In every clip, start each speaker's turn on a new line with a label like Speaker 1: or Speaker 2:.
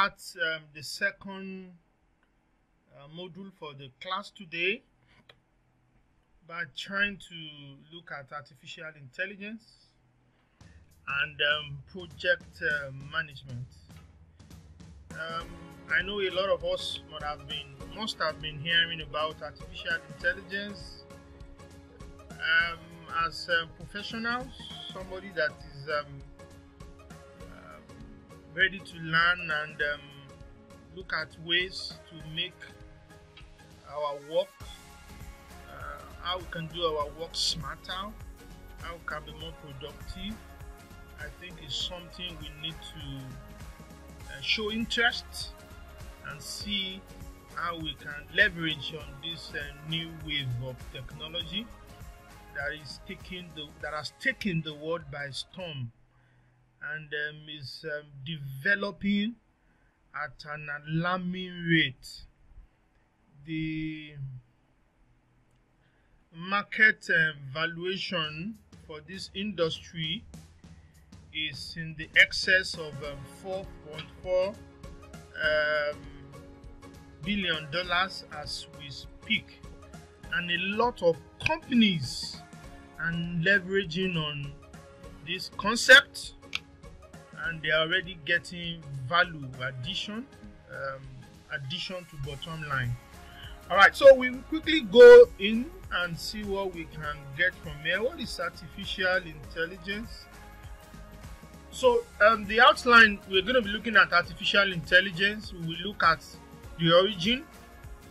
Speaker 1: start um, the second uh, module for the class today by trying to look at artificial intelligence and um, project uh, management. Um, I know a lot of us must have been must have been hearing about artificial intelligence um, as um, professionals, somebody that is um, uh, ready to learn and um, look at ways to make our work, uh, how we can do our work smarter, how we can be more productive. I think is something we need to uh, show interest and see how we can leverage on this uh, new wave of technology that is taking the that has taken the world by storm and um, is um, developing at an alarming rate. The market uh, valuation for this industry is in the excess of um, 4.4 um, billion dollars as we speak, and a lot of companies are leveraging on this concept, and they are already getting value addition, um, addition to bottom line. All right, so we will quickly go in and see what we can get from here. What is artificial intelligence? So, um, the outline we're going to be looking at artificial intelligence. We will look at the origin.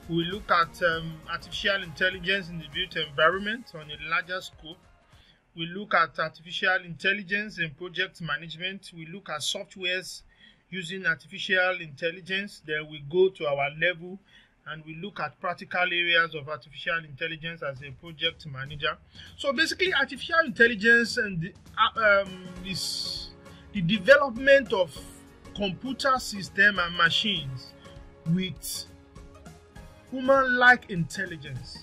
Speaker 1: We will look at um, artificial intelligence in the built environment on a larger scope. We look at artificial intelligence and project management. We look at softwares using artificial intelligence. Then we go to our level and we look at practical areas of artificial intelligence as a project manager. So basically, artificial intelligence and uh, um, is the development of computer system and machines with human-like intelligence.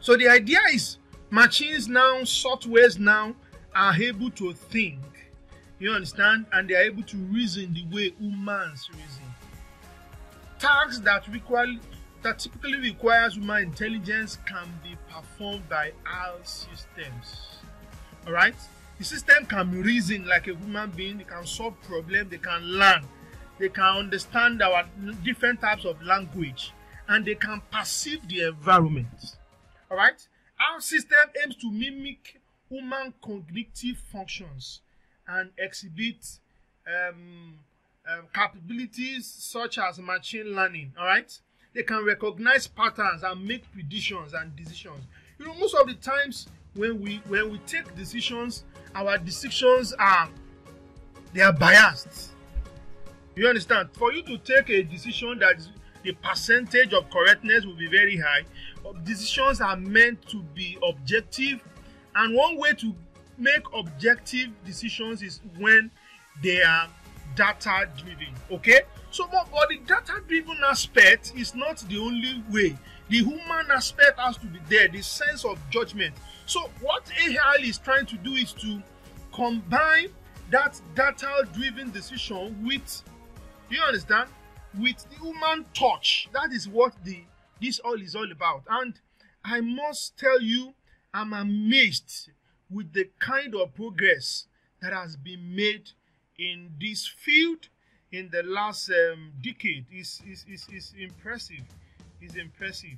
Speaker 1: So the idea is machines now, softwares now are able to think. You understand? And they are able to reason the way humans reason. Tasks that require that typically requires human intelligence can be performed by our systems. Alright? The system can reason like a human being, they can solve problems, they can learn, they can understand our different types of language, and they can perceive the environment. Alright? Our system aims to mimic human cognitive functions and exhibit um, um, capabilities such as machine learning. Alright? They can recognize patterns and make predictions and decisions. You know, most of the times when we when we take decisions our decisions are they are biased you understand for you to take a decision that the percentage of correctness will be very high. Decisions are meant to be objective and one way to make objective decisions is when they are data driven okay? So but, but the data driven aspect is not the only way. The human aspect has to be there the sense of judgment. So what AI is trying to do is to combine that data-driven decision with, you understand, with the human touch. That is what the this all is all about. And I must tell you, I'm amazed with the kind of progress that has been made in this field in the last um, decade. is is is is impressive. It's impressive.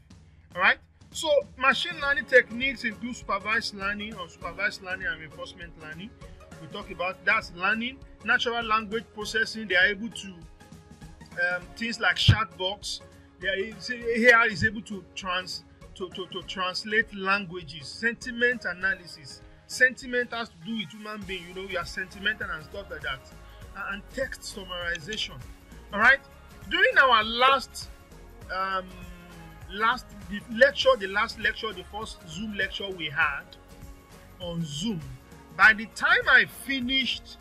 Speaker 1: All right. So machine learning techniques include supervised learning or supervised learning and reinforcement learning. We talk about that's learning, natural language processing. They are able to um, things like are, AI is able to trans to, to, to translate languages, sentiment analysis. Sentiment has to do with human being. You know, you are sentimental and stuff like that, and text summarization. All right. During our last um, last the lecture, the last lecture, the first Zoom lecture we had on Zoom, by the time I finished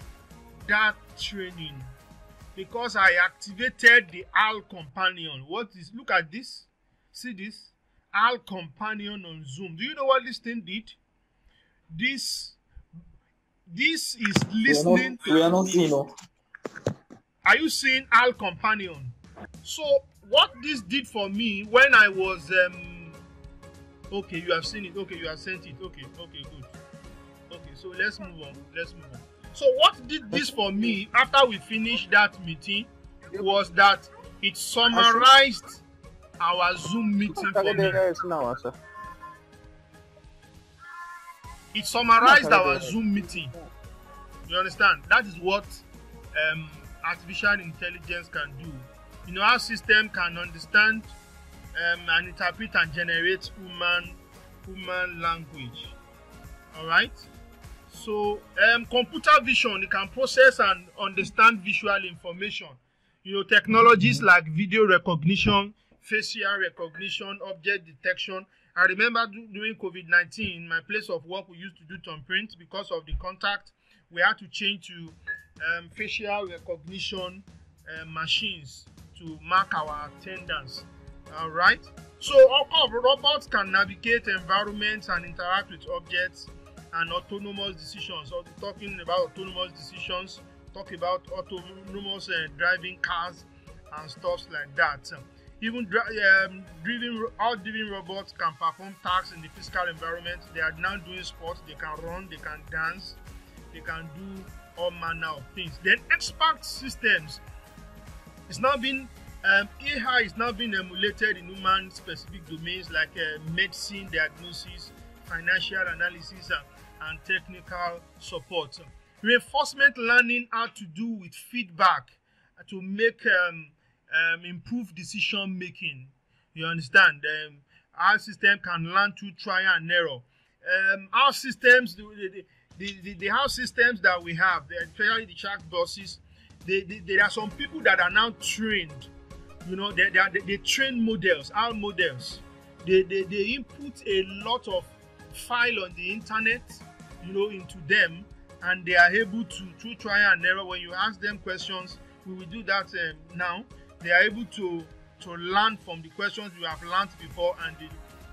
Speaker 1: that training, because I activated the AI Companion. What is look at this? See this? AI Companion on Zoom. Do you know what this thing did? This this is listening
Speaker 2: we are not, we are not seeing,
Speaker 1: are you seeing AI Companion? So what this did for me when I was um okay, you have seen it. Okay, you have sent it. Okay, okay, good. Okay, so let's move on. Let's move on. So what did this for me after we finished that meeting was that it summarized our Zoom meeting for me. It summarized our Zoom meeting. You understand? That is what um, artificial intelligence can do. You know, our system can understand um, and interpret and generate human human language. All right. So, um, computer vision it can process and understand visual information. You know, technologies like video recognition, facial recognition, object detection. I remember during COVID 19, in my place of work, we used to do thumbprint because of the contact. We had to change to um, facial recognition uh, machines to mark our attendance. All right. So, robots can navigate environments and interact with objects and autonomous decisions. So, talking about autonomous decisions, talk about autonomous uh, driving cars and stuff like that. Even um, driven, out-driven robots can perform tasks in the physical environment. They are now doing sports. They can run. They can dance. They can do all manner of things. Then expert systems. It's now been um, AI is now being emulated in human specific domains like uh, medicine diagnosis, financial analysis, and, and technical support. Reinforcement learning had to do with feedback to make um, um, improve decision making. You understand? Um, our system can learn to trial and error. Um, our systems, the, the, the, the, the house systems that we have, especially the chat buses, they, they, there are some people that are now trained. You know, they, they, are, they, they train models, our models. They, they, they input a lot of file on the internet, you know, into them, and they are able to, through trial and error, when you ask them questions, we will do that um, now. They are able to to learn from the questions you have learned before, and they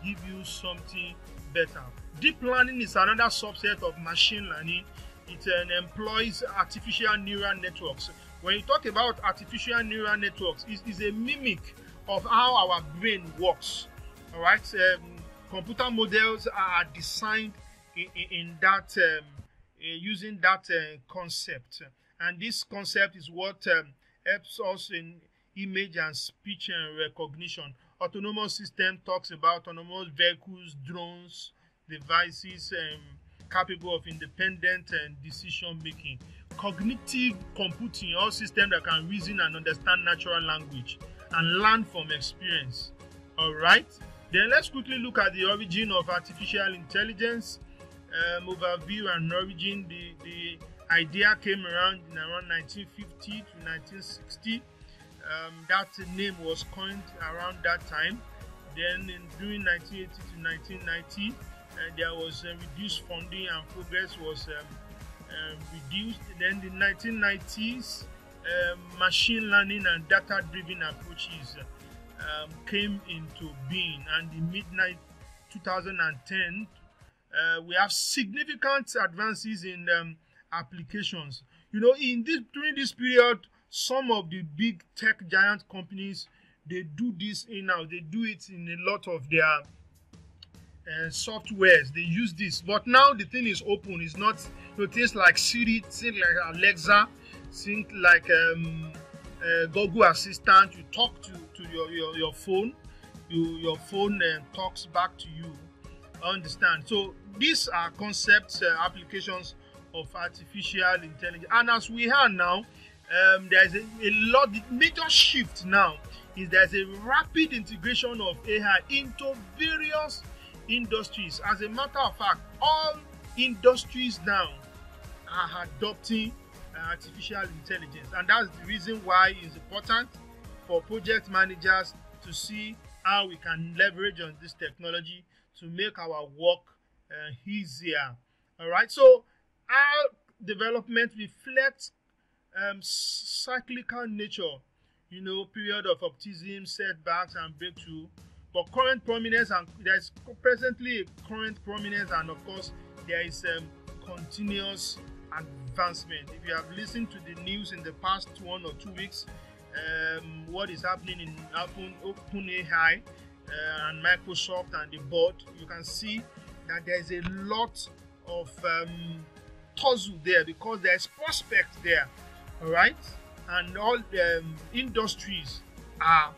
Speaker 1: give you something better. Deep learning is another subset of machine learning. It uh, employs artificial neural networks. When you talk about artificial neural networks, it is a mimic of how our brain works. All right, um, computer models are designed in, in, in that um, uh, using that uh, concept, and this concept is what um, helps us in image and speech and recognition. Autonomous system talks about autonomous vehicles, drones, devices um, capable of independent and decision making. Cognitive computing, all systems that can reason and understand natural language and learn from experience. All right. Then let's quickly look at the origin of artificial intelligence. Um, overview and origin. The, the idea came around in around 1950 to 1960. Um, that name was coined around that time. Then in, during 1980 to 1990, and there was uh, reduced funding and progress was um, um, reduced. Then in the 1990s, um, machine learning and data-driven approaches um, came into being, and in midnight 2010, uh, we have significant advances in um, applications. You know, in this during this period, some of the big tech giant companies they do this in now. They do it in a lot of their uh, softwares they use this but now the thing is open it's not you know, things like siri things like alexa things like um, uh, google assistant you talk to, to your, your, your phone you, your phone uh, talks back to you. Understand. So these are concepts uh, applications of artificial intelligence. And as we are now um, there's a, a lot the major shift now is there's a rapid integration of ai into various industries. As a matter of fact, all industries now are adopting uh, artificial intelligence, and that's the reason why it's important for project managers to see how we can leverage on this technology to make our work uh, easier. All right, so our development reflects um, cyclical nature, you know, period of optimism, setbacks, and breakthrough but current prominence and there's presently a current prominence and of course there is um, continuous advancement. If you have listened to the news in the past one or two weeks, um, what is happening in Open, OpenAI uh, and Microsoft and the board, you can see that there is a lot of um, there because there's prospect there, all right, and all um, industries are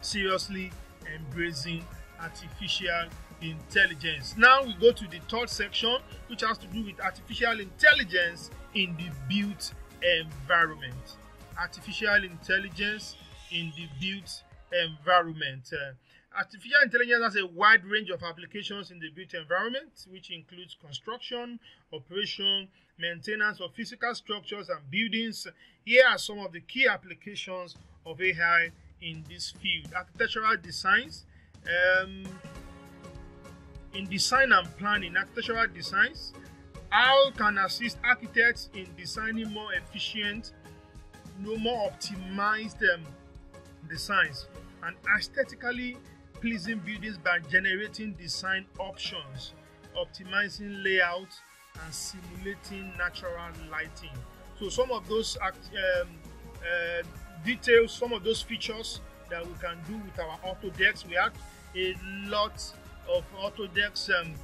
Speaker 1: seriously embracing artificial intelligence. Now we go to the third section, which has to do with artificial intelligence in the built environment. Artificial intelligence in the built environment. Uh, artificial intelligence has a wide range of applications in the built environment, which includes construction, operation, maintenance of physical structures and buildings. Here are some of the key applications of AI in this field. Architectural designs, um, in design and planning, architectural designs, how can assist architects in designing more efficient, no more optimized um, designs and aesthetically pleasing buildings by generating design options, optimizing layout, and simulating natural lighting. So some of those um, uh, details, some of those features that we can do with our Autodesk, we have a lot of Autodesk um,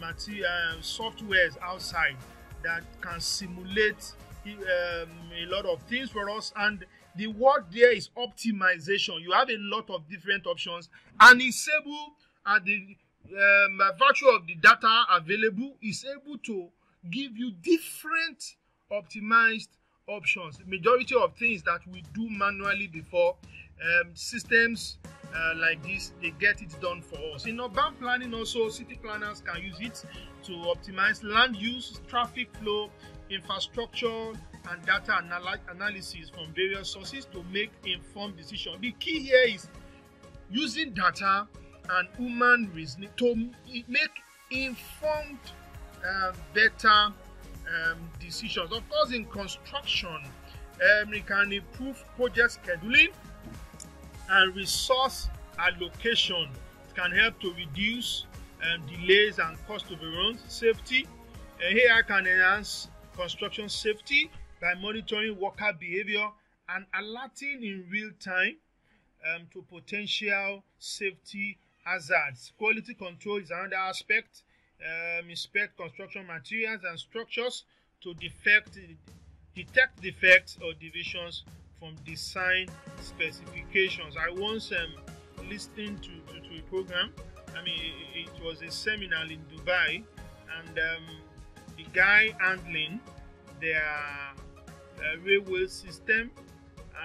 Speaker 1: material um, softwares outside that can simulate um, a lot of things for us. And the word there is optimization. You have a lot of different options. And it's able at the um, virtue of the data available is able to give you different optimized options. Majority of things that we do manually before um, systems uh, like this they get it done for us. In urban planning also city planners can use it to optimize land use traffic flow infrastructure and data anal analysis from various sources to make informed decisions the key here is using data and human reasoning to make informed uh, better um, decisions. Of course in construction um, it can improve project scheduling and resource allocation. It can help to reduce um, delays and cost overruns. Safety, uh, AI can enhance construction safety by monitoring worker behavior and alerting in real time um, to potential safety hazards. Quality control is another aspect. Um, inspect construction materials and structures to defect, detect defects or deviations from design specifications. I once um, listened to, to, to, a program. I mean, it, it, was a seminar in Dubai, and um, the guy handling their uh, railway system,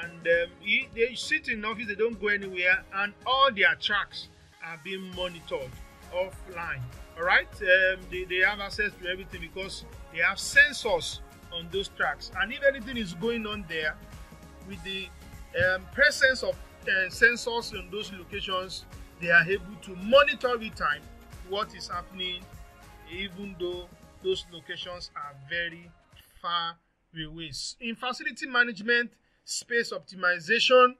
Speaker 1: and um, he, they sit in office, they don't go anywhere, and all their tracks are being monitored offline. All right, um, they, they have access to everything because they have sensors on those tracks, and if anything is going on there, with the um, presence of uh, sensors in those locations, they are able to monitor real time what is happening, even though those locations are very far away. In facility management, space optimization,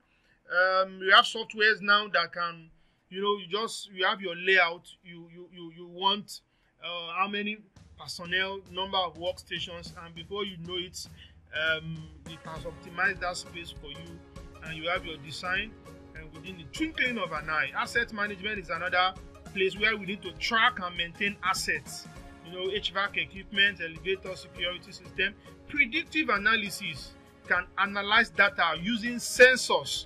Speaker 1: um, you have softwares now that can, you know, you just you have your layout. You you you, you want uh, how many personnel, number of workstations, and before you know it, um, it has optimized that space for you and you have your design and within the twinkling of an eye asset management is another place where we need to track and maintain assets you know hvac equipment elevator security system predictive analysis can analyze data using sensors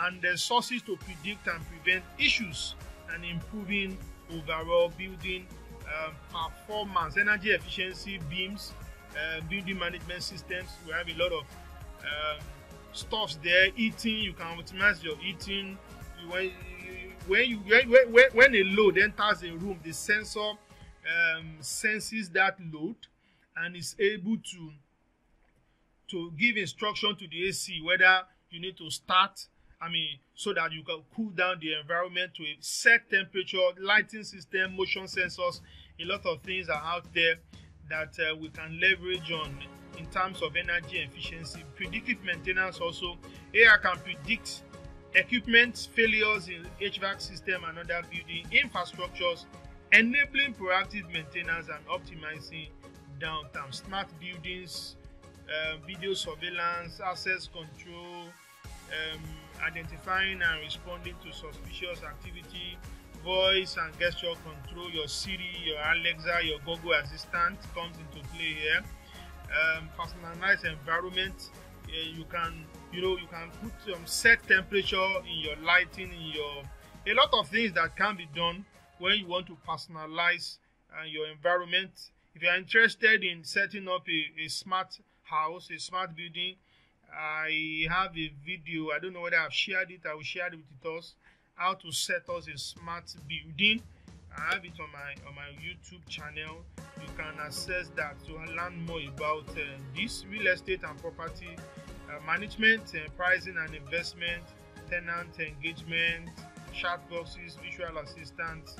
Speaker 1: and the sources to predict and prevent issues and improving overall building um, performance energy efficiency beams uh, building management systems. We have a lot of um, stuffs there. Eating, you can optimize your eating. You, when, when you when, when, when a load enters a room, the sensor um, senses that load and is able to to give instruction to the AC whether you need to start. I mean, so that you can cool down the environment to a set temperature, lighting system, motion sensors. A lot of things are out there that uh, we can leverage on in terms of energy efficiency. Predictive maintenance also. AI can predict equipment failures in HVAC system and other building infrastructures, enabling proactive maintenance and optimizing downtime. Smart buildings, uh, video surveillance, access control, um, identifying and responding to suspicious activity, voice and gesture control, your Siri, your Alexa, your Google Assistant comes into play here. Um, personalized environment, uh, you can you know you can put some set temperature in your lighting, in your a lot of things that can be done when you want to personalize uh, your environment. If you are interested in setting up a, a smart house, a smart building, I have a video. I don't know whether I've shared it. I will share it with us how to set us a smart building. I have it on my on my YouTube channel. You can access that to learn more about uh, this real estate and property uh, management, uh, pricing and investment, tenant engagement, chat boxes, visual assistants,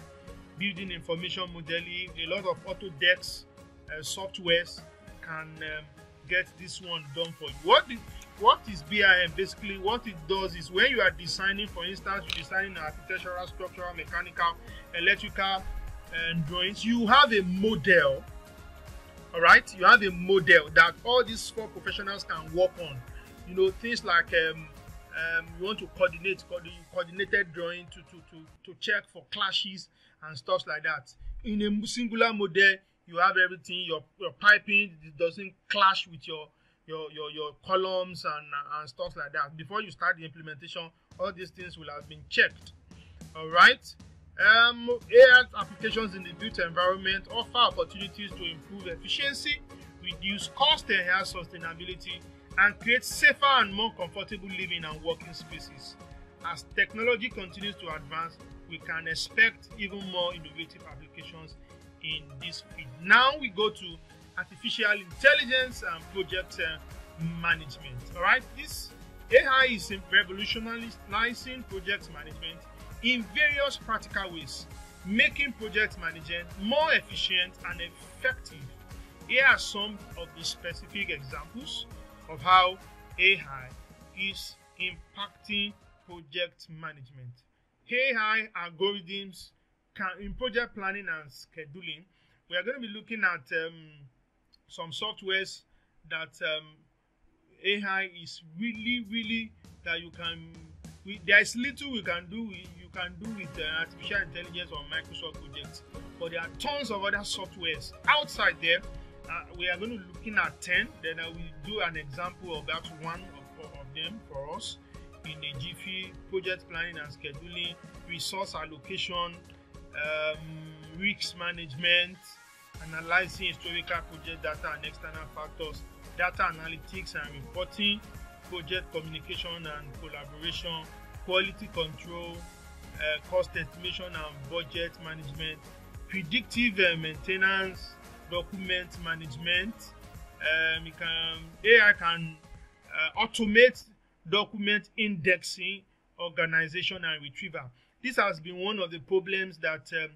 Speaker 1: building information modeling. A lot of Autodesk uh, softwares can um, get this one done for you. What what is BIM basically? What it does is when you are designing, for instance, you're designing architectural, structural, mechanical, electrical and drawings, you have a model. All right, you have a model that all these four professionals can work on. You know things like um, um, you want to coordinate coordinated drawing to, to, to, to check for clashes and stuff like that. In a singular model, you have everything. Your your piping doesn't clash with your your your, your columns and and stuff like that. Before you start the implementation, all these things will have been checked. All right. Um, AI applications in the built environment offer opportunities to improve efficiency, reduce cost, enhance sustainability, and create safer and more comfortable living and working spaces. As technology continues to advance, we can expect even more innovative applications in this field. Now we go to artificial intelligence and project uh, management. All right, this AI is revolutionizing project management in various practical ways, making project management more efficient and effective. Here are some of the specific examples of how AI is impacting project management. AI algorithms can, in project planning and scheduling, we are going to be looking at um, some softwares that um, AI is really, really that you can. We, there is little we can do. You can do with uh, artificial intelligence on Microsoft projects, but there are tons of other softwares outside there. Uh, we are going to looking at ten. Then I will do an example of that one of, of them for us in a Jiffy project planning and scheduling, resource allocation, um, risk management, analyzing historical project data and external factors, data analytics and reporting, project communication and collaboration, quality control, uh, cost estimation and budget management, predictive uh, maintenance, document management. Um, can, AI can uh, automate document indexing, organization, and retrieval. This has been one of the problems that um,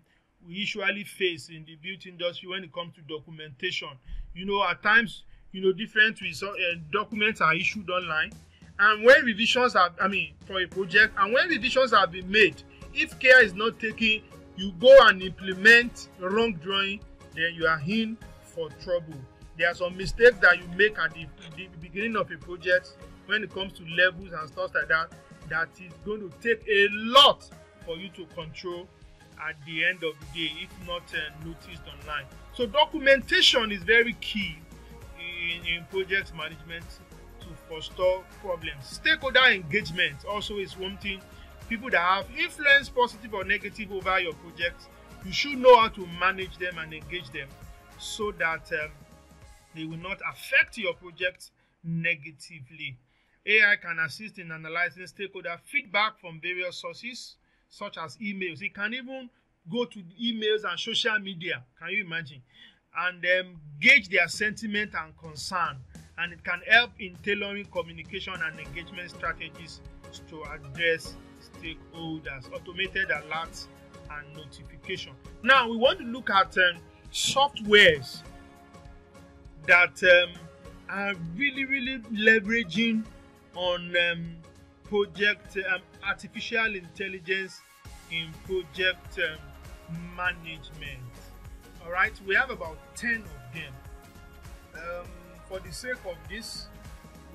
Speaker 1: we usually face in the beauty industry when it comes to documentation. You know, at times, you know, different result, uh, documents are issued online, and when revisions are, I mean, for a project, and when revisions have been made, if care is not taken, you go and implement wrong drawing, then you are in for trouble. There are some mistakes that you make at the, the beginning of a project when it comes to levels and stuff like that, that is going to take a lot for you to control at the end of the day if not uh, noticed online. So documentation is very key in, in project management to forestall problems. Stakeholder engagement also is one thing. People that have influence, positive or negative, over your project, you should know how to manage them and engage them so that um, they will not affect your project negatively. AI can assist in analyzing stakeholder feedback from various sources such as emails. It can even go to emails and social media. Can you imagine? And um, gauge their sentiment and concern. And it can help in tailoring communication and engagement strategies to address stakeholders, automated alerts and notification. Now we want to look at um, softwares that um, are really, really leveraging on um, project um, artificial intelligence in project um, management. All right, we have about 10 of them. um, for the sake of this,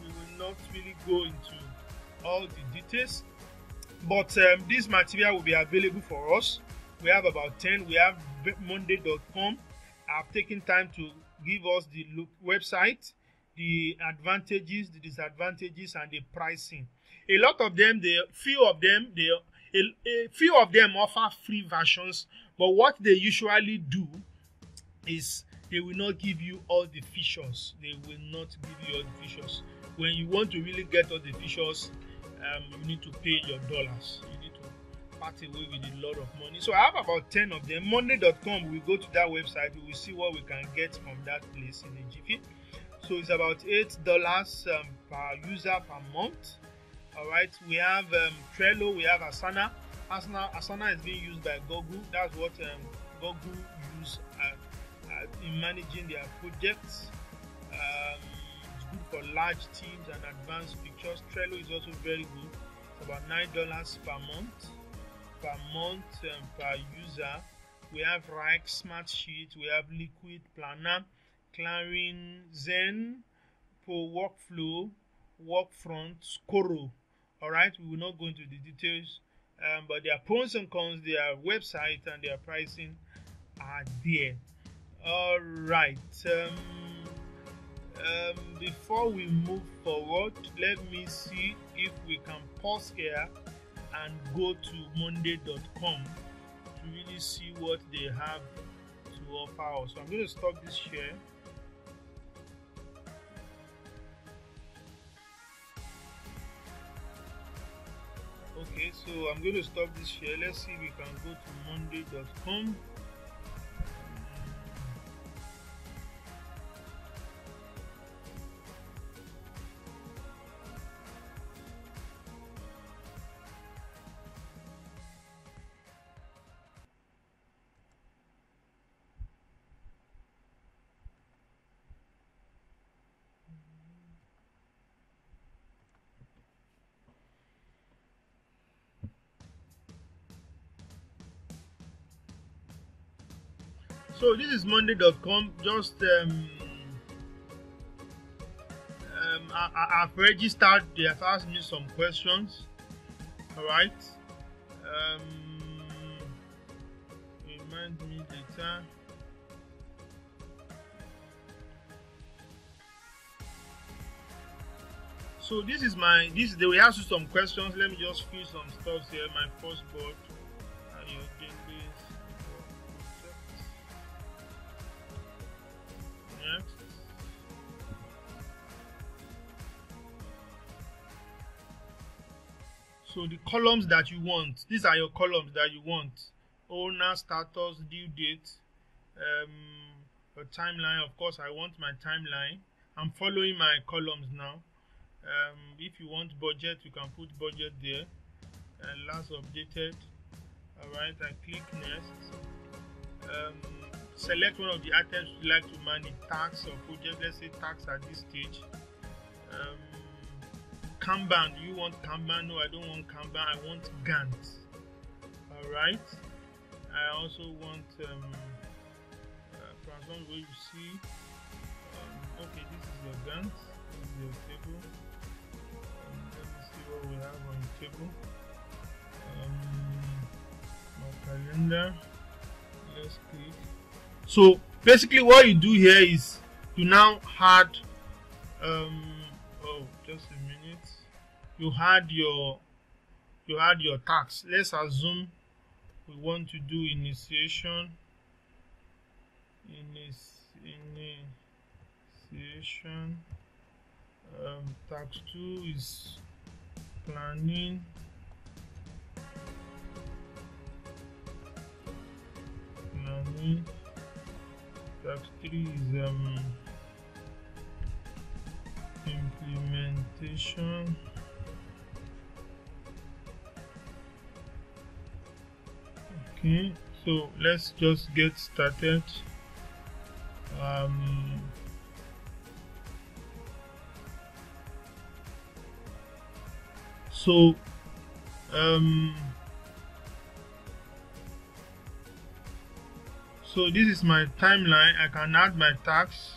Speaker 1: we will not really go into all the details. But um, this material will be available for us. We have about 10. We have monday.com. I've taken time to give us the website, the advantages, the disadvantages, and the pricing. A lot of them, they few of them, they a, a few of them offer free versions, but what they usually do is they will not give you all the features. They will not give you all the features. When you want to really get all the features, um, you need to pay your dollars. You need to part away with a lot of money. So I have about 10 of them. Monday.com, we go to that website, we will see what we can get from that place in a jiffy. So it's about $8 um, per user per month. All right, we have um, Trello, we have Asana. Asana. Asana is being used by Google. That's what um, Google use uh, uh, in managing their projects. Um, it's good for large teams and advanced pictures. Trello is also very good. It's about nine dollars per month. Per month um, per user. We have Wrike Smart Sheet. We have Liquid Planner, Clarin, Zen, for Workflow, Workfront, Scoro. All right, we will not go into the details, um, but their pros and cons, their website and their pricing are there. All right. Um, um, before we move forward, let me see if we can pause here and go to monday.com to really see what they have to offer us. So I'm going to stop this share. Okay so i'm going to stop this here. Let's see if we can go to monday.com So this is Monday.com. Just um, um, I, have registered. They have asked me some questions. All right. Um, remind me later. So this is my this. They will ask you some questions. Let me just fill some stuff here. My first board. So the columns that you want, these are your columns that you want. Owner, status, due date, um, your timeline. Of course, I want my timeline. I'm following my columns now. Um, if you want budget, you can put budget there. And last updated. Alright, I click next. Um, select one of the items you like to manage, tax or project. Let's say tax at this stage. Um, Kanban. You want Kanban? No, I don't want Kanban. I want Gantt. All right. I also want um, uh, where you see. Um, okay, this is your Gantt. This is your table. Um, let me see what we have on the table. Um, my calendar. Let's click. So basically, what you do here is you now add. Um, you had your you had your tax. Let's assume we want to do initiation. Initiation. Um, tax 2 is planning. Planning. Tax 3 is um, implementation okay so let's just get started. Um, so um, so this is my timeline. I can add my tax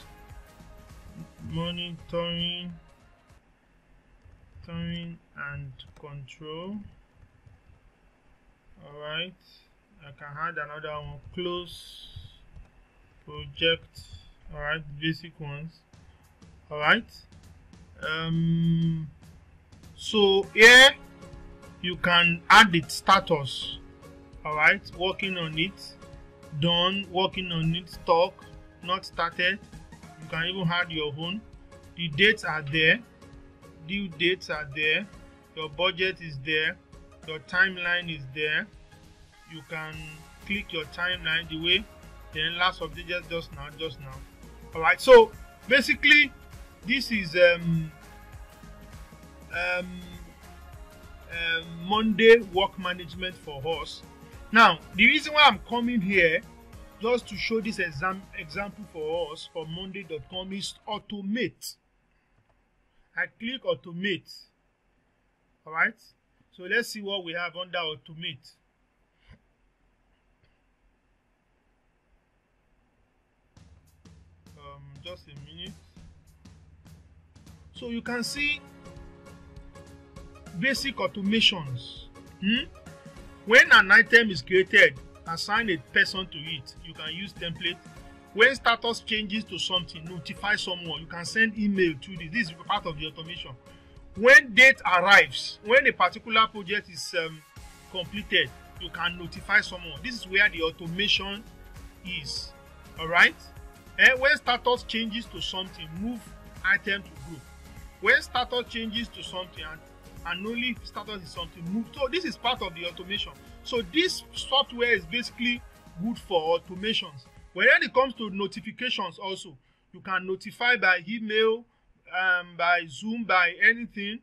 Speaker 1: monitoring monitoring and control. All right i can add another one. Close project. All right basic ones. All right um so here you can add the status. All right working on it. Done working on it. Stock not started. You can even add your own. The dates are there. Due dates are there. Your budget is there. Your timeline is there you can click your timeline the way then last update just just now just now. All right so basically this is um um, um monday work management for us. Now the reason why i'm coming here just to show this exam example for us for monday.com is automate. I click automate. All right so let's see what we have under automate just a minute so you can see basic automations. Hmm? when an item is created assign a person to it. You can use template. When status changes to something notify someone. You can send email to this. This is part of the automation. When date arrives when a particular project is um, completed you can notify someone. This is where the automation is. All right and eh, when status changes to something move item to group. When status changes to something and and only status is something move so this is part of the automation. So this software is basically good for automations. When it comes to notifications also you can notify by email um, by zoom by anything.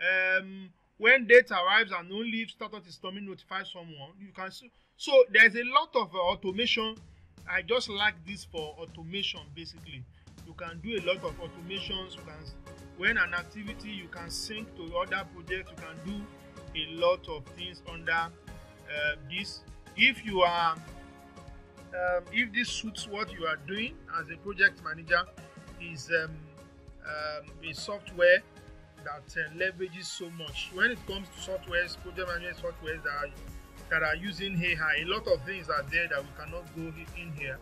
Speaker 1: Um, when date arrives and only if status is coming notify someone. You can so, so there's a lot of uh, automation i just like this for automation basically. You can do a lot of automations you can when an activity you can sync to other projects you can do a lot of things under uh, this. If you are um, if this suits what you are doing as a project manager is um, um, a software that uh, leverages so much. When it comes to softwares project management softwares that are, that are using AI a lot of things are there that we cannot go in here.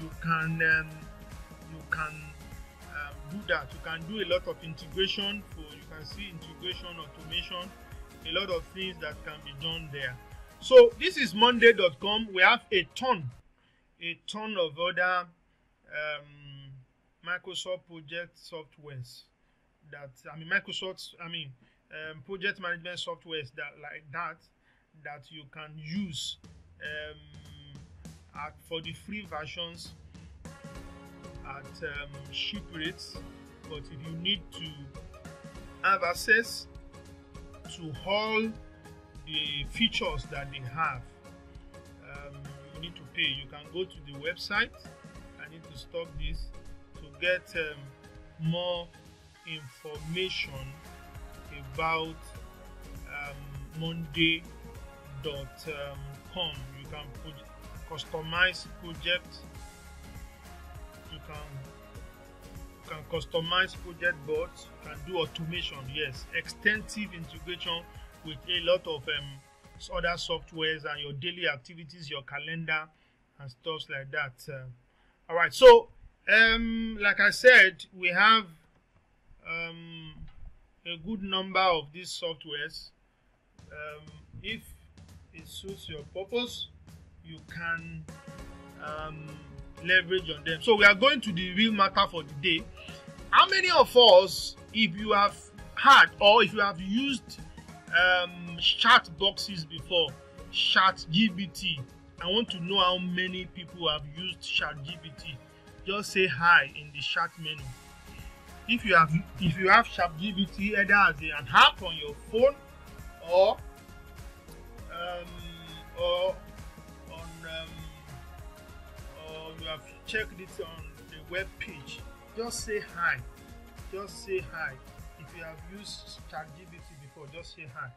Speaker 1: You can um, you can do that. You can do a lot of integration for you can see integration automation a lot of things that can be done there. So this is monday.com we have a ton a ton of other um, microsoft project softwares that i mean microsoft i mean um, project management softwares that like that that you can use um, at, for the free versions at um, rates. But if you need to have access to all the features that they have um, you need to pay. You can go to the website i need to stop this to get um, more information about um, monday.com you can customize project. Can you can customize project boards. You can do automation yes. Extensive integration with a lot of um, other softwares and your daily activities your calendar and stuff like that uh, all right so um, like i said we have um, a good number of these softwares. Um, if it suits your purpose you can um, leverage on them. So we are going to the real matter for the day. How many of us, if you have had or if you have used um, chat boxes before, chat GBT, I want to know how many people have used chat GBT. Just say hi in the chat menu. If you have if you have chat GBT either as an app on your phone or um, or on um, or you have checked it on the web page, just say hi. Just say hi. If you have used ChatGPT before, just say hi.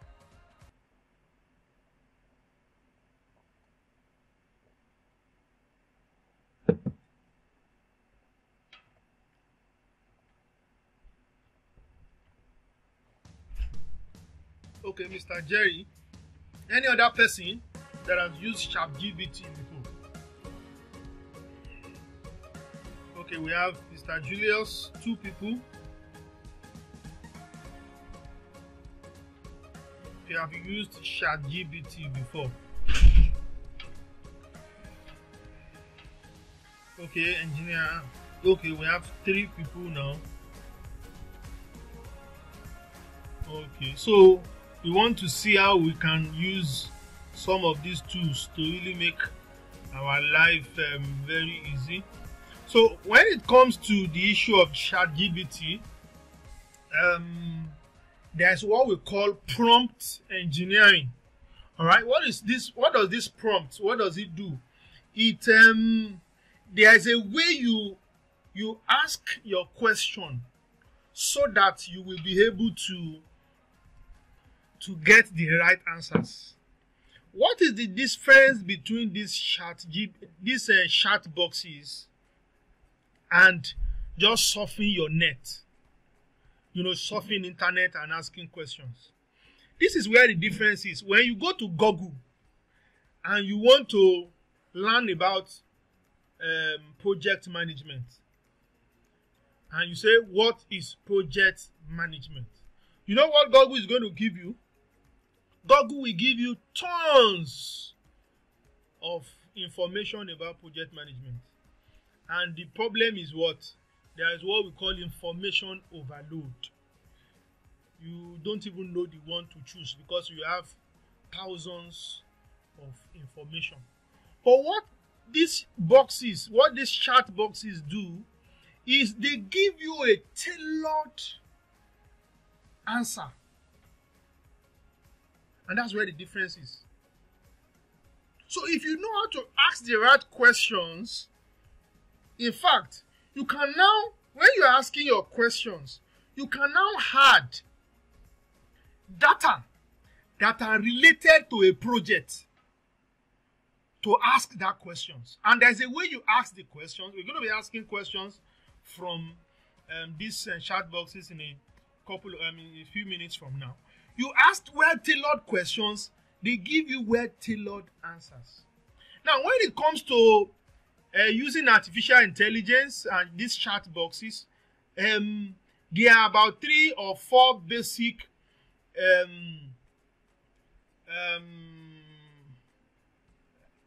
Speaker 1: Okay, Mr. Jerry. Any other person that has used ChatGPT before? Okay, we have Mr. Julius, two people. If you have used ChatGPT before. Okay, engineer. Okay, we have three people now. Okay, so we want to see how we can use some of these tools to really make our life um, very easy. So when it comes to the issue of ChatGPT, um, there's what we call prompt engineering. All right, what is this? What does this prompt? What does it do? It um, there's a way you you ask your question so that you will be able to to get the right answers. What is the difference between these chat these uh, chat boxes and just surfing your net? You know, surfing internet and asking questions. This is where the difference is. When you go to Google and you want to learn about um, project management, and you say, What is project management? You know what Google is going to give you? Google will give you tons of information about project management. And the problem is what? There is what we call information overload. You don't even know the one to choose because you have thousands of information. But what these boxes, what these chat boxes do, is they give you a tailored answer and that's where the difference is. So if you know how to ask the right questions, in fact, you can now, when you're asking your questions, you can now add data that are related to a project to ask that questions. And there's a way you ask the questions. We're going to be asking questions from um, these uh, chat boxes in a couple, I mean, a few minutes from now. You asked well tailored questions, they give you well tailored answers. Now, when it comes to uh, using artificial intelligence and these chat boxes, um, there are about three or four basic um, um,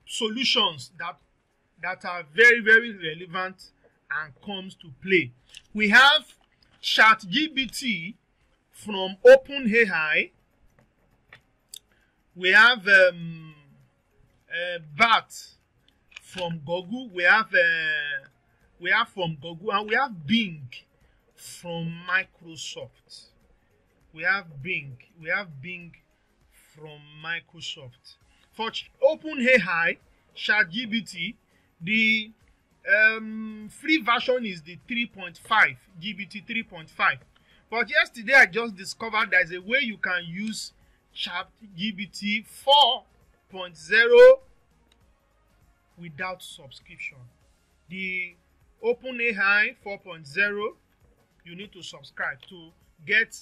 Speaker 1: solutions that that are very very relevant and comes to play. We have ChatGPT from OpenAI, we have um, uh, BART from Google. We have uh, we have from Google, and we have Bing from Microsoft. We have Bing. We have Bing from Microsoft. For OpenAI, ChatGPT, the um, free version is the 3.5 GPT 3.5 but yesterday I just discovered there's a way you can use ChatGPT 4.0 without subscription. The OpenAI 4.0, you need to subscribe to get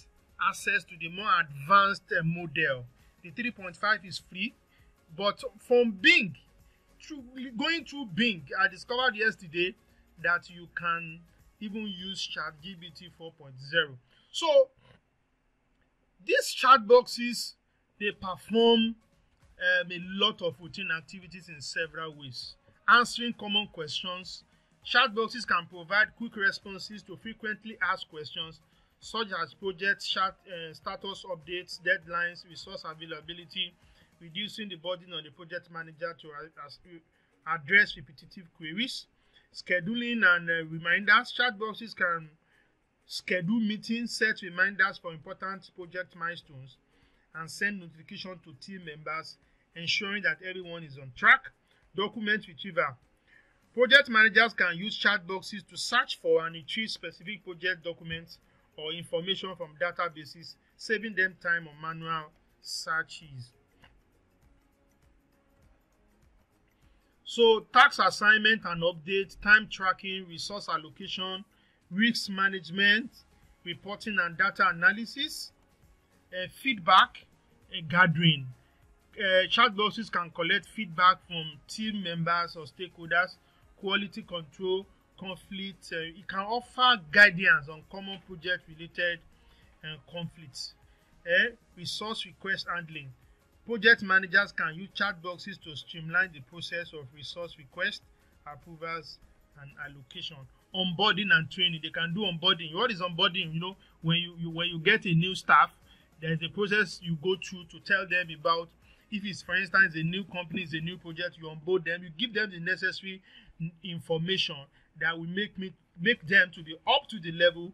Speaker 1: access to the more advanced uh, model. The 3.5 is free, but from Bing, through, going through Bing, I discovered yesterday that you can even use ChatGPT 4.0. So these chat boxes they perform um, a lot of routine activities in several ways. Answering common questions, chat boxes can provide quick responses to frequently asked questions such as project chat, uh, status updates, deadlines, resource availability, reducing the burden on the project manager to address repetitive queries, scheduling and uh, reminders. Chat boxes can schedule meetings, set reminders for important project milestones, and send notification to team members, ensuring that everyone is on track. Document retrieval. Project managers can use chat boxes to search for and retrieve specific project documents or information from databases, saving them time on manual searches. So, task assignment and update, time tracking, resource allocation, risk management, reporting and data analysis, uh, feedback, a gathering. Uh, chat boxes can collect feedback from team members or stakeholders, quality control, conflict. Uh, it can offer guidance on common project related uh, conflicts. Uh, resource request handling. Project managers can use chat boxes to streamline the process of resource request, approvals, and allocation. Onboarding and training. They can do onboarding. What is onboarding? You know, when you, you when you get a new staff, there's a process you go through to tell them about if it's for instance a new company it's a new project you onboard them you give them the necessary information that will make me make them to be up to the level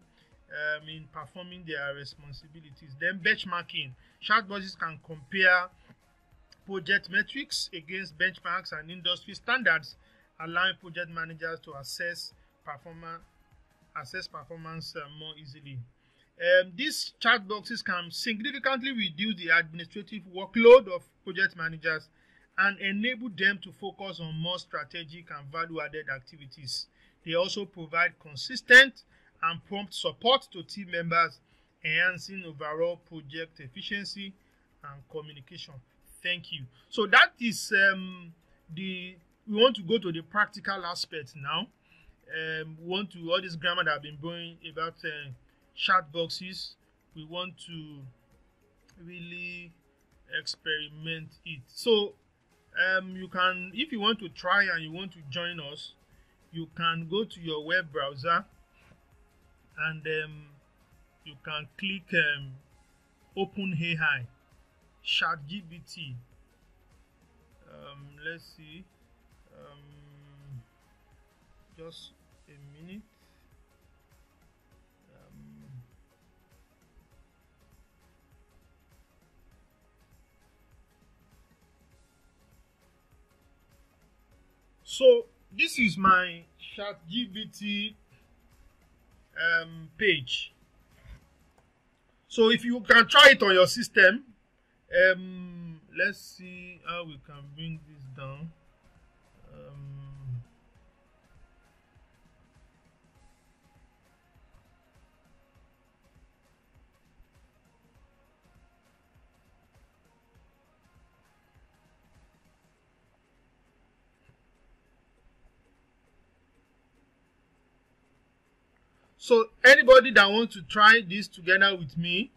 Speaker 1: um, in performing their responsibilities then benchmarking chatbots can compare project metrics against benchmarks and industry standards allowing project managers to assess performance assess performance uh, more easily um, these chat boxes can significantly reduce the administrative workload of project managers and enable them to focus on more strategic and value added activities. They also provide consistent and prompt support to team members, enhancing overall project efficiency and communication. Thank you. So, that is um, the we want to go to the practical aspect now. Um, we want to all this grammar that I've been going about. Uh, chat boxes we want to really experiment it so um, you can if you want to try and you want to join us you can go to your web browser and um, you can click um, open AI chat gpt um, let's see um, just a minute So this is my ChatGPT um, page. So if you can try it on your system, um, let's see how we can bring this down. So anybody that wants to try this together with me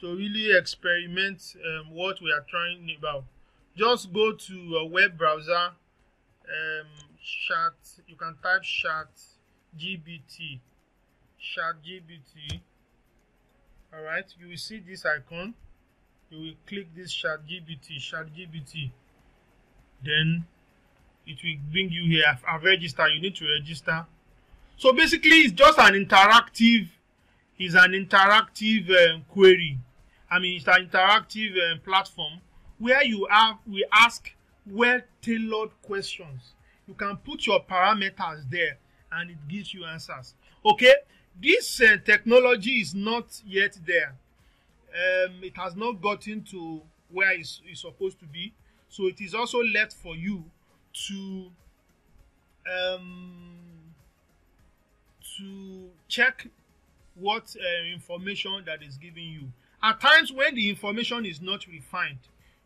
Speaker 1: to really experiment um, what we are trying about, just go to a web browser, um, chat. You can type chat GBT, chat GBT. All right, you will see this icon. You will click this chat GBT, chat GBT. Then it will bring you here. I've, I've registered. You need to register so basically, it's just an interactive, it's an interactive um, query. I mean, it's an interactive um, platform where you have we ask well tailored questions. You can put your parameters there, and it gives you answers. Okay, this uh, technology is not yet there. Um, it has not gotten to where it's, it's supposed to be. So it is also left for you to um, to check what uh, information that is giving you. At times, when the information is not refined,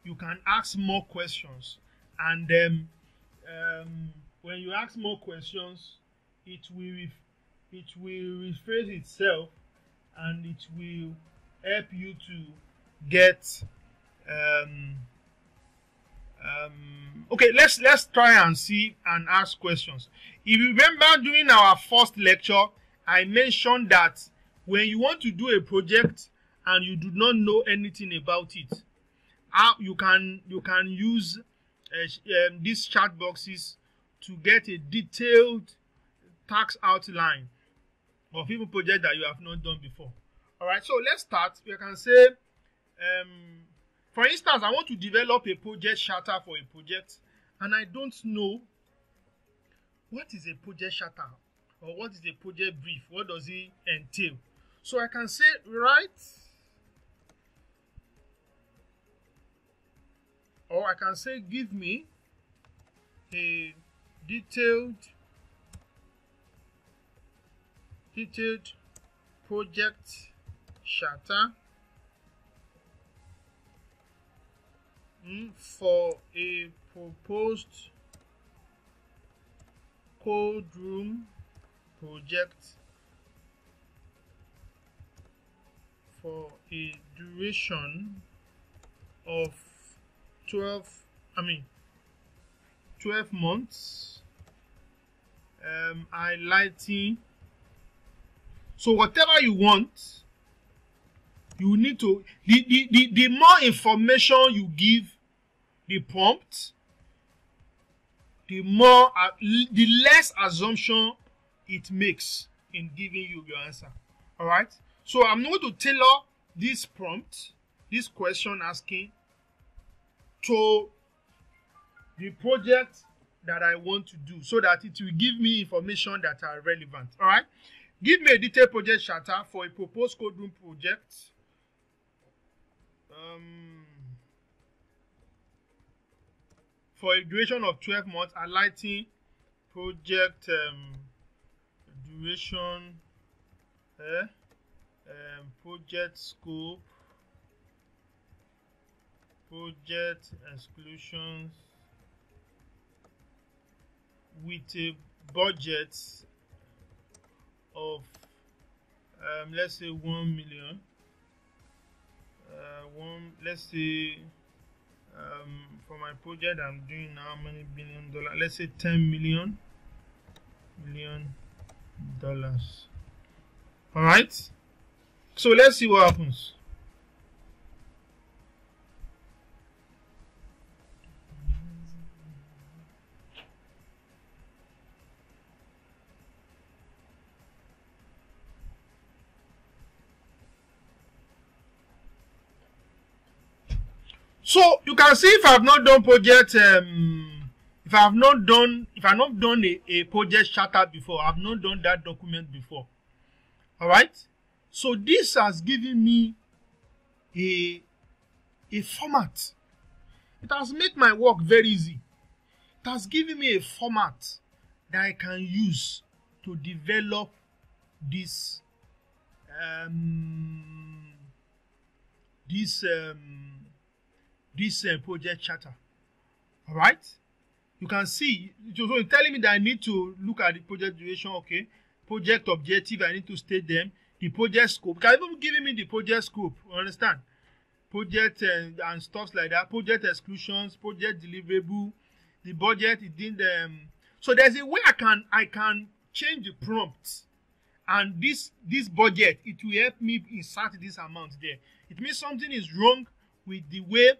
Speaker 1: you can ask more questions, and um, um, when you ask more questions, it will it will rephrase itself, and it will help you to get. Um, um, okay, let's let's try and see and ask questions. If you remember during our first lecture, I mentioned that when you want to do a project and you do not know anything about it, how you can you can use uh, um, these chat boxes to get a detailed tax outline of even project that you have not done before. All right, so let's start. We can say, um, for instance, I want to develop a project charter for a project, and I don't know what is a project charter or what is a project brief? What does it entail? So I can say, right, or I can say, give me a detailed, detailed project charter for a proposed cold room project for a duration of 12 I mean 12 months. Um, highlighting so whatever you want you need to the, the, the, the more information you give the prompt the more uh, the less assumption it makes in giving you your answer all right so i'm going to tailor this prompt this question asking to the project that I want to do so that it will give me information that are relevant. All right. Give me a detailed project charter for a proposed code room project. Um, for a duration of 12 months, highlighting project um, duration, eh, um, project scope, project exclusions, with a budget of um, let's say one million uh, one let's say um, for my project I'm doing how many billion dollars? Let's say 10 million million dollars. All right? So let's see what happens So you can see if I've not done project, um, if I've not done, if I've not done a, a project charter before, I've not done that document before. All right. So this has given me a a format. It has made my work very easy. It has given me a format that I can use to develop this um, this um, this uh, project charter. All right. You can see, so it's telling me that I need to look at the project duration, okay. Project objective, I need to state them. The project scope, can even giving me the project scope, understand? Project uh, and stuff like that, project exclusions, project deliverable, the budget, it didn't, um, so there's a way I can, I can change the prompt and this this budget it will help me insert this amount there it means something is wrong with the way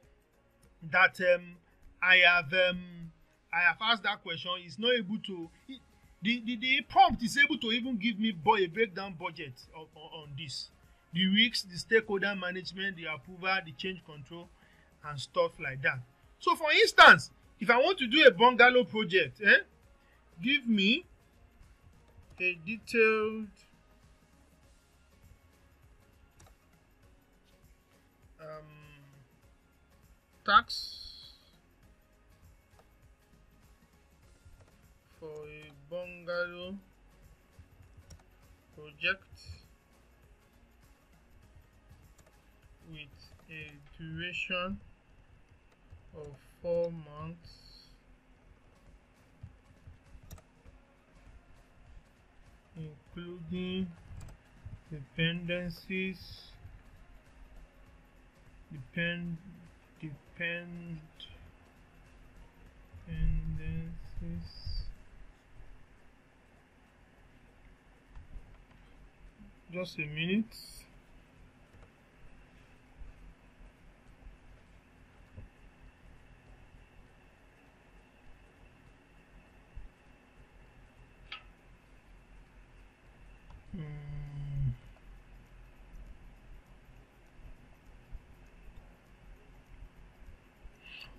Speaker 1: that um, I have um, I have asked that question. Is not able to the, the the prompt is able to even give me boy a breakdown budget of, on, on this. The risks the stakeholder management the approval the change control and stuff like that. So for instance if I want to do a bungalow project eh, give me a detailed um, tax for a bungalow project with a duration of four months. Including dependencies depend depend. Dependencies just a minute hmm.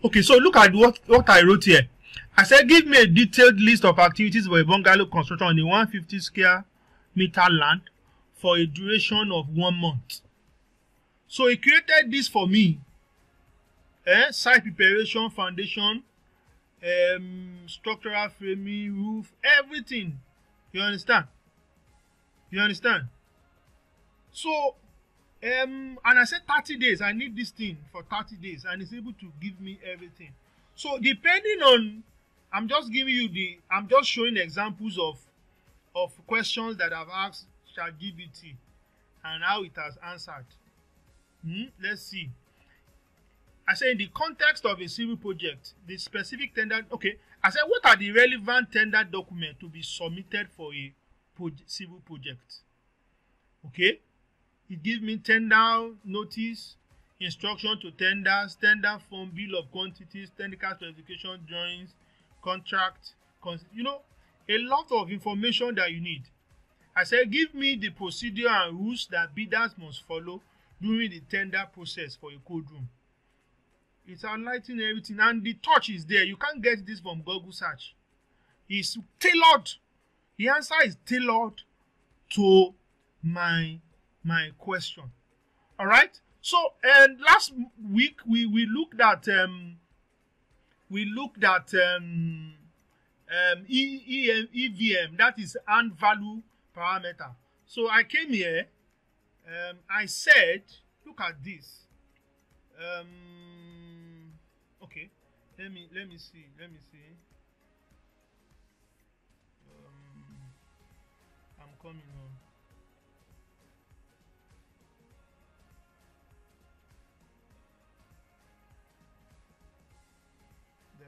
Speaker 1: Okay, so look at what, what I wrote here. I said, give me a detailed list of activities for a bungalow construction on a 150 square meter land for a duration of one month. So he created this for me. Eh? Site preparation, foundation, um, structural framing, roof, everything. You understand? You understand? So um, and I said 30 days. I need this thing for 30 days, and he's able to give me everything. So depending on, I'm just giving you the, I'm just showing examples of, of questions that I've asked ChatGPT and how it has answered. Hmm? Let's see. I said in the context of a civil project, the specific tender. Okay, I said what are the relevant tender documents to be submitted for a civil project? Okay, it gives me tender notice, instruction to tenders, tender form, bill of quantities, technical specification drawings, contract, you know, a lot of information that you need. I said, give me the procedure and rules that bidders must follow during the tender process for a code room. It's enlightening everything, and the touch is there. You can't get this from Google search. It's tailored. The answer is tailored to my my question. All right. So, and last week we we looked at um we looked at um um e, e, EVM that is earned value parameter. So I came here. Um, I said, look at this. Um, okay, let me let me see. Let me see. Um, I'm coming on.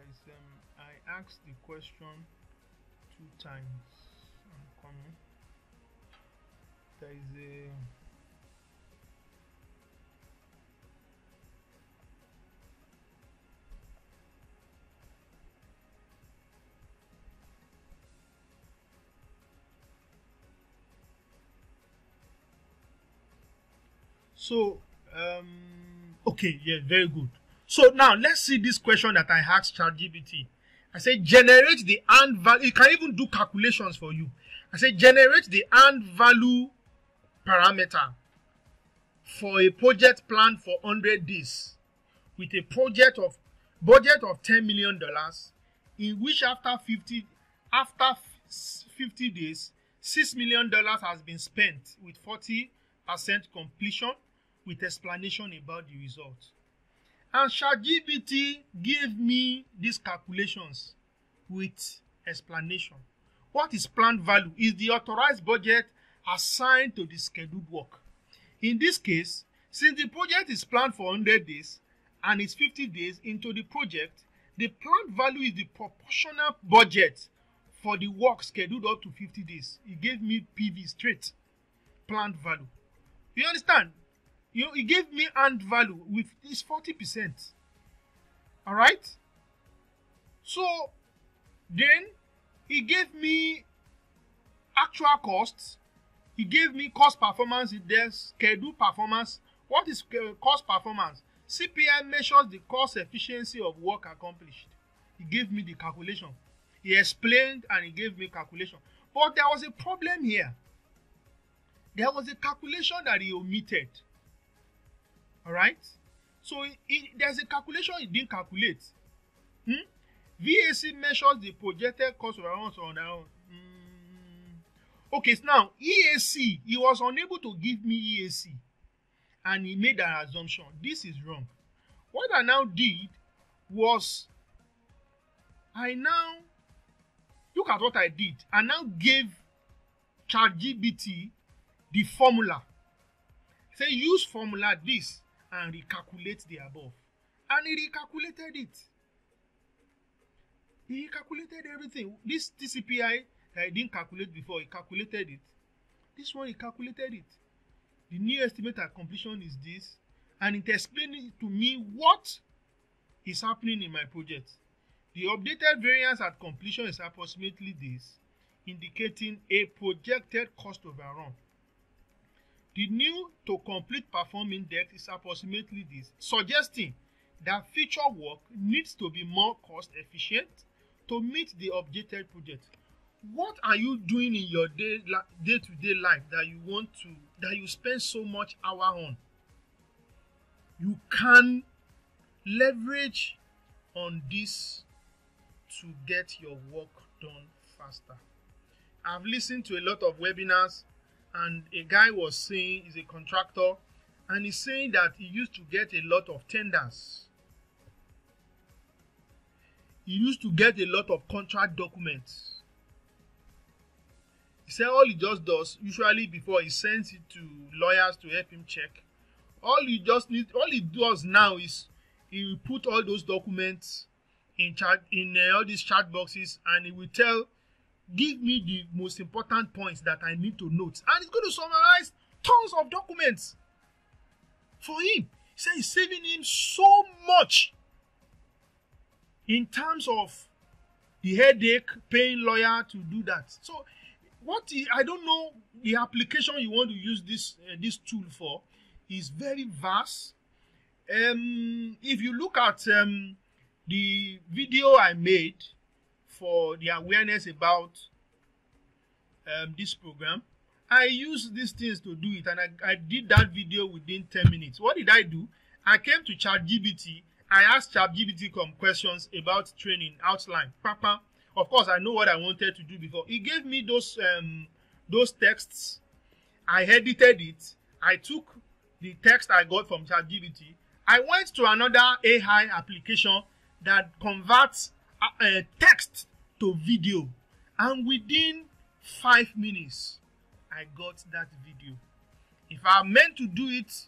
Speaker 1: Is um. I asked the question two times. I'm coming. There is a So, um, okay, yeah, very good. So now let's see this question that I asked ChatGPT. I say generate the earned value. It can even do calculations for you. I say generate the earned value parameter for a project plan for 100 days with a project of budget of 10 million dollars in which after 50 after 50 days 6 million dollars has been spent with 40 percent completion with explanation about the result. And ChatGPT gave me these calculations with explanation. What is planned value? Is the authorized budget assigned to the scheduled work. In this case, since the project is planned for 100 days and it's 50 days into the project, the planned value is the proportional budget for the work scheduled up to 50 days. It gave me PV straight, planned value. You understand? You it gave me earned value with this 40%. All right? So then he gave me actual costs. He gave me cost performance in there, schedule performance. What is uh, cost performance? CPI measures the cost efficiency of work accomplished. He gave me the calculation. He explained and he gave me calculation. But there was a problem here. There was a calculation that he omitted. All right. So it, there's a calculation it didn't calculate. Hmm? VAC measures the projected cost of allowance on own. Hmm. Okay, so now EAC, he was unable to give me EAC and he made an assumption. This is wrong. What I now did was I now look at what I did. I now gave ChatGPT the formula. Say use formula this and recalculate the above. And he recalculated it. He calculated everything. This TCPI that I didn't calculate before, he calculated it. This one, he calculated it. The new estimate at completion is this, and it explained to me what is happening in my project. The updated variance at completion is approximately this, indicating a projected cost overrun. The new to complete perform index is approximately this, suggesting that future work needs to be more cost efficient to meet the objective project. What are you doing in your day day to day life that you want to that you spend so much hour on? You can leverage on this to get your work done faster. I've listened to a lot of webinars and a guy was saying he's a contractor and he's saying that he used to get a lot of tenders. He used to get a lot of contract documents. He said all he just does, usually before he sends it to lawyers to help him check, all he just needs, all he does now is he will put all those documents in chat in uh, all these chat boxes and he will tell give me the most important points that i need to note. And it's going to summarize tons of documents for him. He said it's saving him so much in terms of the headache paying lawyer to do that. So what he, i don't know the application you want to use this uh, this tool for. Is very vast. Um if you look at um the video I made for the awareness about um, this program, I used these things to do it, and I, I did that video within 10 minutes. What did I do? I came to ChatGPT. I asked ChatGPT some questions about training outline. Papa, of course, I know what I wanted to do before. He gave me those um, those texts. I edited it. I took the text I got from ChatGPT. I went to another AI application that converts uh, uh, text to video. And within five minutes i got that video. If i meant to do it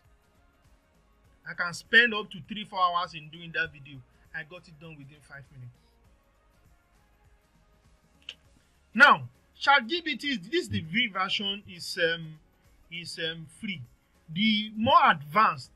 Speaker 1: i can spend up to three four hours in doing that video. I got it done within five minutes. Now ChatGPT this the V version is um is um free. The more advanced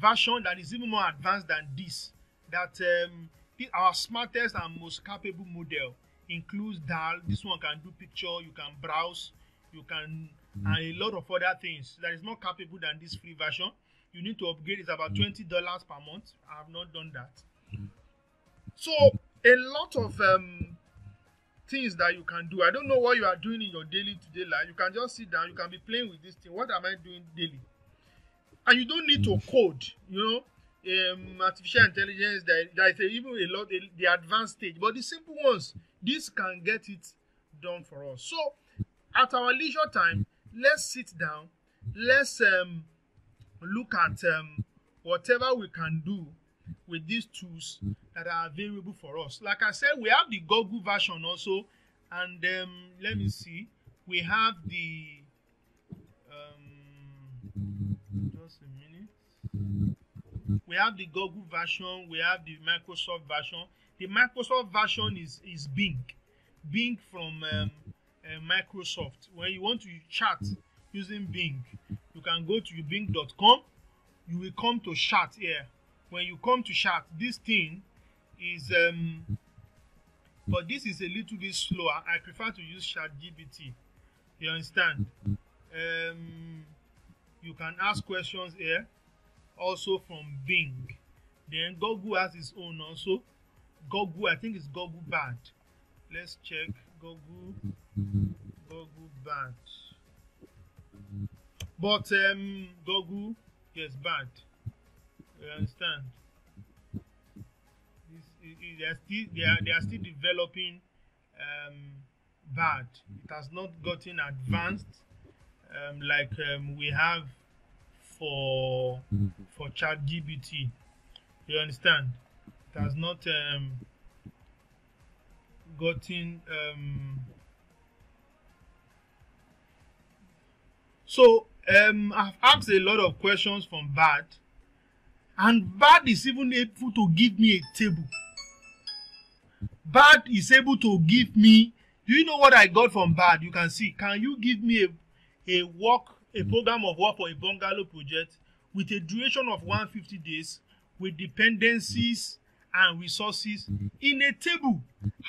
Speaker 1: version that is even more advanced than this that um, our smartest and most capable model includes DAL. This one can do picture, you can browse, you can, mm-hmm. and a lot of other things that is more capable than this free version. You need to upgrade. It's about mm-hmm. twenty dollars per month. I have not done that. Mm-hmm. So a lot of um, things that you can do. I don't know what you are doing in your daily to day life. You can just sit down. You can be playing with this thing. What am I doing daily? And you don't need to code. You know, um, artificial intelligence there, there is even a lot a, the advanced stage but the simple ones this can get it done for us. So at our leisure time let's sit down let's um, look at um, whatever we can do with these tools that are available for us. Like i said we have the google version also and um, let me see we have the um, just a minute we have the Google version, we have the Microsoft version. The Microsoft version is is Bing, Bing from um, uh, Microsoft. When you want to chat using Bing, you can go to bing.com. You will come to chat here. When you come to chat, this thing is um, but this is a little bit slower. I prefer to use ChatGPT. You understand? Um, you can ask questions here also from Bing. Then Google has its own also. Google, I think it's Google Bard. Let's check Google Google Bard. But um Google, yes, Bard. You understand? They are still they are they are still developing um Bard. It has not gotten advanced um, like um, we have for for ChatGPT. You understand? It has not um, gotten um, so um, I've asked a lot of questions from Bard, and Bard is even able to give me a table. Bard is able to give me. Do you know what I got from Bard? You can see. Can you give me a a work a program of work for a bungalow project with a duration of 150 days with dependencies and resources in a table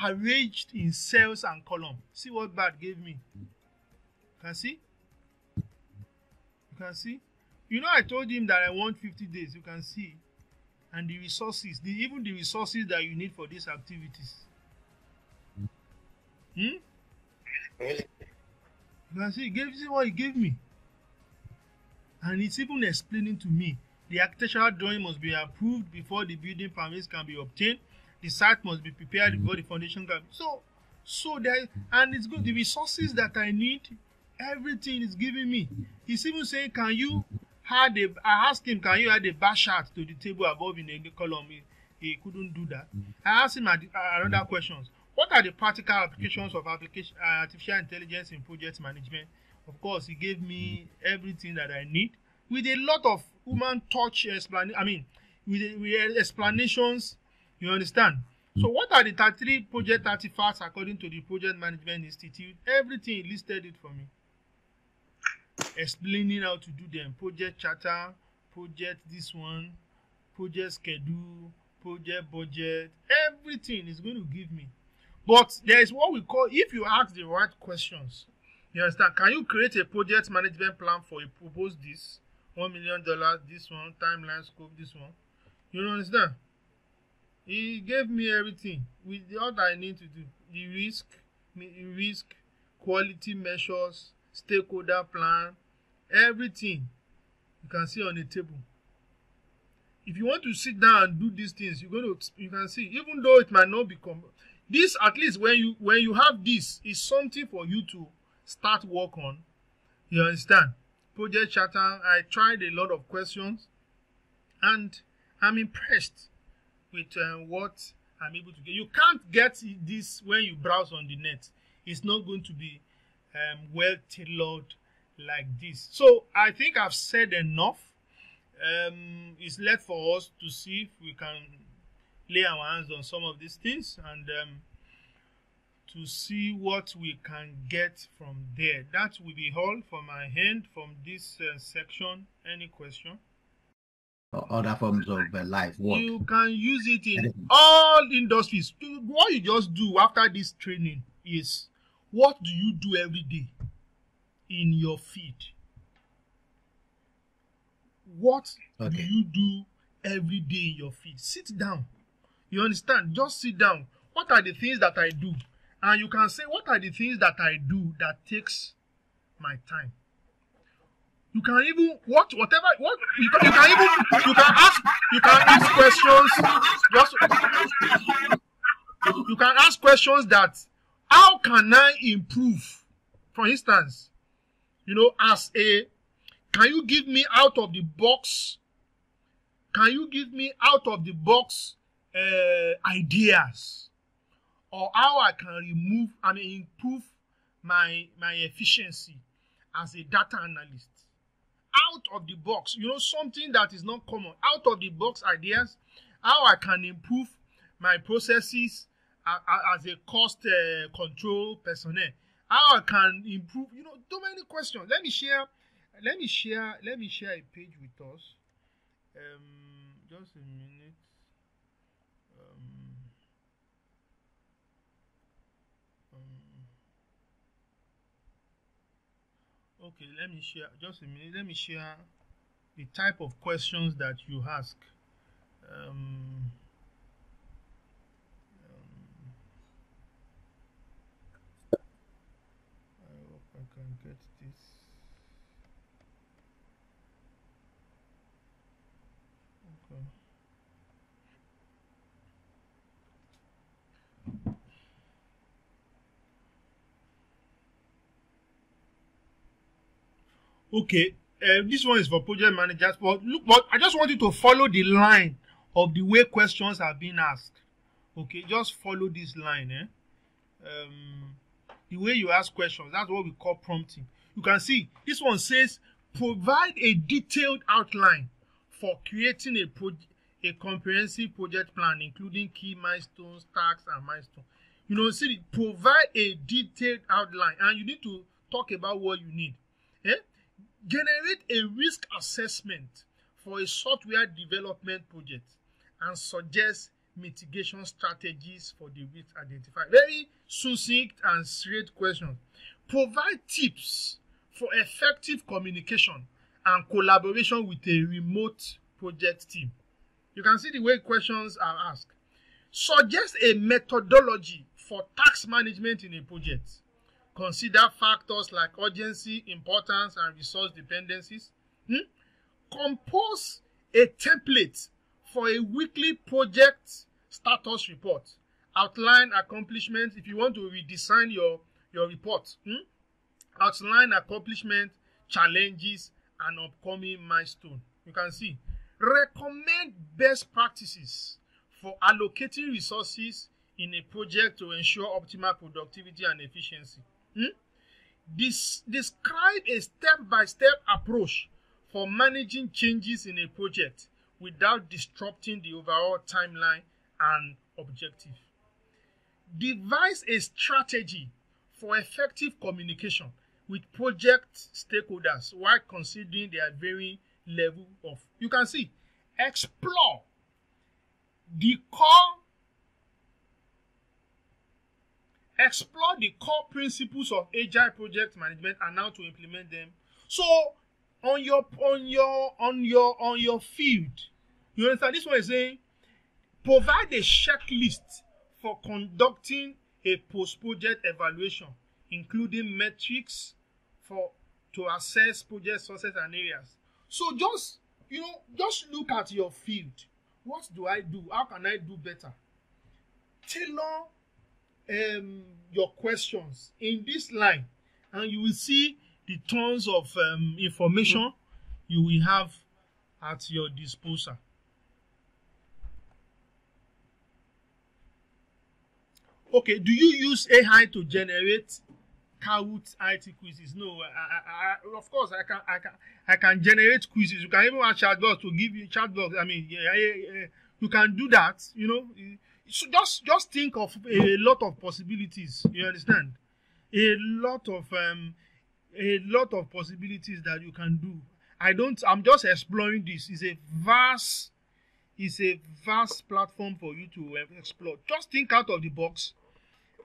Speaker 1: arranged in cells and column. See what Bard gave me. Can see? You can see? You know, I told him that I want 50 days. You can see. And the resources, the, even the resources that you need for these activities. Hmm? You can see, he gave see what he gave me. And it's even explaining to me the architectural drawing must be approved before the building permits can be obtained. The site must be prepared before the foundation can. So, so there, and it's good. The resources that I need, everything is giving me. He's even saying, can you add a I asked him, can you add a bar chart to the table above in the column? He, he couldn't do that. I asked him uh, another questions. What are the practical applications of application uh, artificial intelligence in project management? Of course, he gave me everything that I need with a lot of human touch explanation. I mean, with, with explanations. You understand? So, what are the 33 project artifacts according to the Project Management Institute? Everything listed it for me. Explaining how to do them. Project charter, project this one, project schedule, project budget, everything is going to give me. But there is what we call if you ask the right questions. You understand? Can you create a project management plan for a propose this? One million dollars, this one, timeline scope, this one. You understand? He gave me everything with the all I need to do. The risk, risk, quality measures, stakeholder plan, everything you can see on the table. If you want to sit down and do these things, you're going to you can see, even though it might not become this at least when you when you have this is something for you to start work on. You understand? Project charter, I tried a lot of questions and I'm impressed with uh, what I'm able to get. You can't get this when you browse on the net. It's not going to be um, well tailored like this. So I think I've said enough. Um, it's left for us to see if we can lay our hands on some of these things and um, to see what we can get from there. That will be all for my hand from this uh, section. Any question?
Speaker 2: other forms of uh, life work.
Speaker 1: You can use it in all industries. What you just do after this training is what do you do every day in your field? What okay. do you do every day in your field? Sit down. You understand? Just sit down. What are the things that I do? And you can say, What are the things that I do that takes my time? you can even what whatever what you can, you can even you can ask you can ask questions just you can ask questions that how can i improve for instance you know as a can you give me out of the box can you give me out of the box uh, ideas or how i can remove and improve my my efficiency as a data analyst out of the box, you know, something that is not common, out of the box ideas, how I can improve my processes as a cost uh, control personnel, how I can improve, you know, too many questions. Let me share, let me share, let me share a page with us. Um, just a minute. Okay let me share just a minute. Let me share the type of questions that you ask. Um, I hope I can get this okay okay uh, this one is for project managers but look but i just want you to follow the line of the way questions are being asked okay just follow this line eh? um, the way you ask questions that's what we call prompting you can see this one says provide a detailed outline for creating a a comprehensive project plan including key milestones tasks and milestones you know see provide a detailed outline and you need to talk about what you need eh? Generate a risk assessment for a software development project and suggest mitigation strategies for the risk identified. Very succinct and straight question. Provide tips for effective communication and collaboration with a remote project team. You can see the way questions are asked. Suggest a methodology for task management in a project. Consider factors like urgency, importance, and resource dependencies. Hmm? Compose a template for a weekly project status report. Outline accomplishments if you want to redesign your, your report. Hmm? Outline accomplishments, challenges, an upcoming milestone. You can see. Recommend best practices for allocating resources in a project to ensure optimal productivity and efficiency. Hmm? Dis- describe a step by step approach for managing changes in a project without disrupting the overall timeline and objective. Devise a strategy for effective communication with project stakeholders while considering their varying level of you can see explore the core explore the core principles of agile project management and how to implement them. So on your on your on your on your field you understand this one is saying provide a checklist for conducting a post-project evaluation including metrics for to assess project success and areas. So just you know just look at your field. What do i do? How can i do better? Tailor um, your questions in this line and you will see the tons of um, information you will have at your disposal. Okay, do you use AI to generate Kahoot IT quizzes? No, I, I, I, of course I can, I can, I can generate quizzes. You can even ask chatbots to give you chatbots. I mean, yeah, yeah, yeah, you can do that. You know, so just just think of a lot of possibilities. You understand? A lot of um, a lot of possibilities that you can do. I don't. I'm just exploring this. It's a vast. It's a vast platform for you to explore. Just think out of the box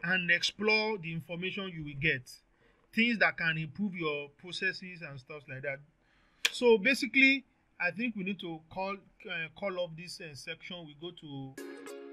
Speaker 1: and explore the information you will get. Things that can improve your processes and stuff like that. So basically, I think we need to call uh, call off this uh, section. We go to